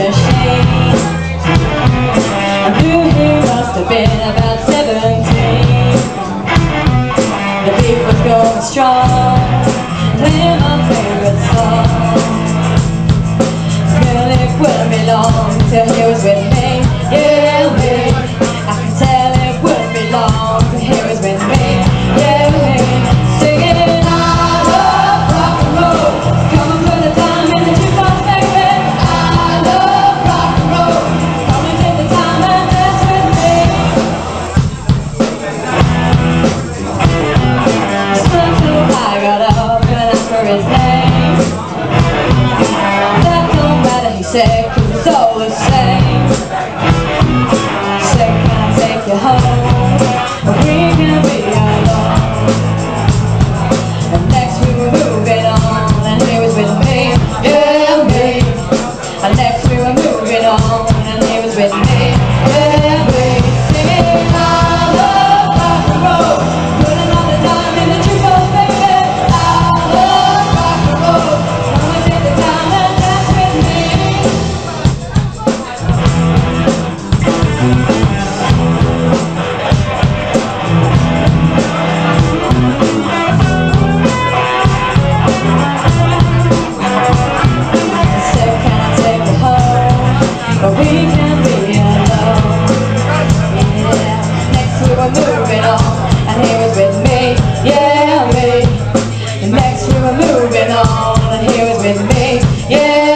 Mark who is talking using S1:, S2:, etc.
S1: the shade. I knew he must have been about 17 The beat was going strong Play my favorite song. Girl, it wouldn't be long till But we can be alone. Yeah, next we were moving on. And he was with me, yeah, me. Next we were moving on. And he was with me, yeah